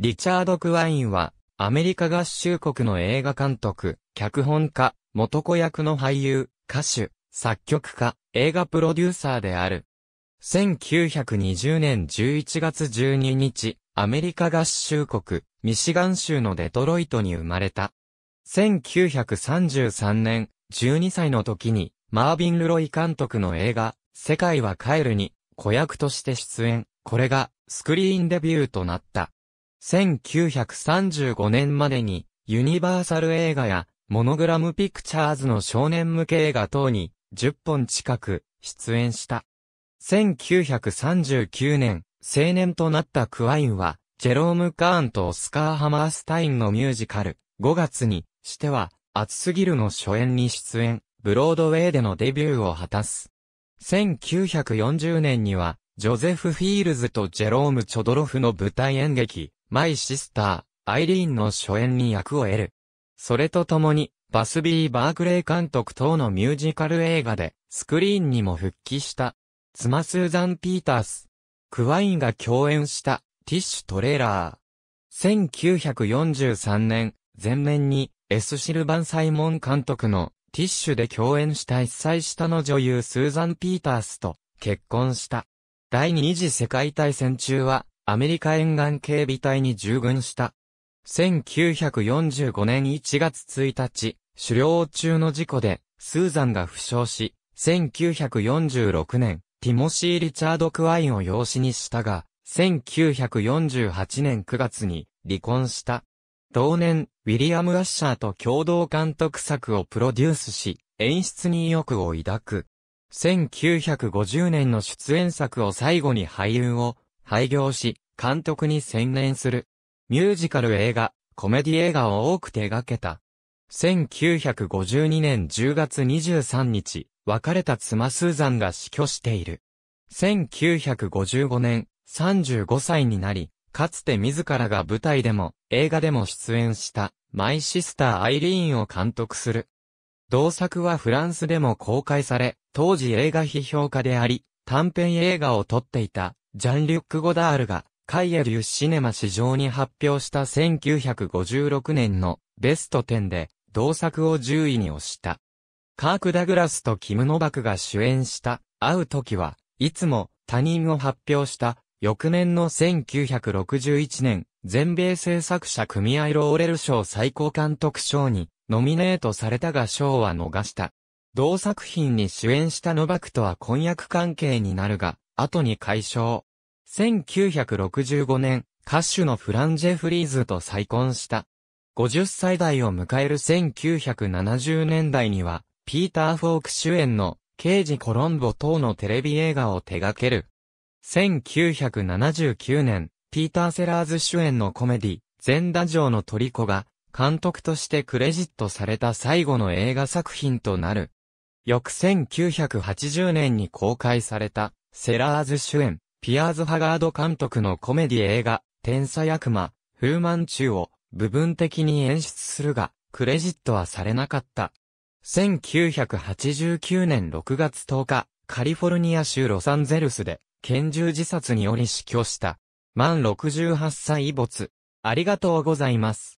リチャード・クワインは、アメリカ合衆国の映画監督、脚本家、元子役の俳優、歌手、作曲家、映画プロデューサーである。1920年11月12日、アメリカ合衆国、ミシガン州のデトロイトに生まれた。1933年、12歳の時に、マービン・ルロイ監督の映画、世界は帰るに、子役として出演。これが、スクリーンデビューとなった。1935年までに、ユニバーサル映画や、モノグラムピクチャーズの少年向け映画等に、10本近く、出演した。1939年、青年となったクワインは、ジェローム・カーンとオスカー・ハマースタインのミュージカル、5月にしては、熱すぎるの初演に出演、ブロードウェイでのデビューを果たす。1940年には、ジョゼフ・フィールズとジェローム・チョドロフの舞台演劇、マイ・シスター、アイリーンの初演に役を得る。それとともに、バスビー・バークレイ監督等のミュージカル映画で、スクリーンにも復帰した。妻スーザン・ピータース。クワインが共演したティッシュトレーラー。1943年、前年に S. シルバン・サイモン監督のティッシュで共演した一歳下の女優スーザン・ピータースと結婚した。第二次世界大戦中はアメリカ沿岸警備隊に従軍した。1945年1月1日、狩猟中の事故でスーザンが負傷し、1946年、ティモシー・リチャード・クワインを養子にしたが、1948年9月に離婚した。同年、ウィリアム・アッシャーと共同監督作をプロデュースし、演出に意欲を抱く。1950年の出演作を最後に俳優を廃業し、監督に専念する。ミュージカル映画、コメディ映画を多く手掛けた。1952年10月23日、別れた妻スーザンが死去している。1955年、35歳になり、かつて自らが舞台でも映画でも出演したマイシスターアイリーンを監督する。同作はフランスでも公開され、当時映画批評家であり、短編映画を撮っていたジャン・リュック・ゴダールが、カイエリュシネマ史上に発表した1956年のベスト10で同作を10位に押した。カーク・ダグラスとキム・ノバクが主演した会う時はいつも他人を発表した翌年の1961年全米制作者組合ローレル賞最高監督賞にノミネートされたが賞は逃した。同作品に主演したノバクとは婚約関係になるが、後に解消。1965年、歌手のフランジェ・フリーズと再婚した。50歳代を迎える1970年代には、ピーター・フォーク主演の刑事コロンボ等のテレビ映画を手掛ける。1979年、ピーター・セラーズ主演のコメディ、全打城の虜が、監督としてクレジットされた最後の映画作品となる。翌1980年に公開された、セラーズ主演、ピアーズ・ハガード監督のコメディ映画、天才悪魔、フーマンチューを部分的に演出するが、クレジットはされなかった。1989年6月10日、カリフォルニア州ロサンゼルスで、拳銃自殺により死去した。満68歳遺没。ありがとうございます。